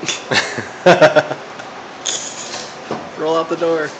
Roll out the door.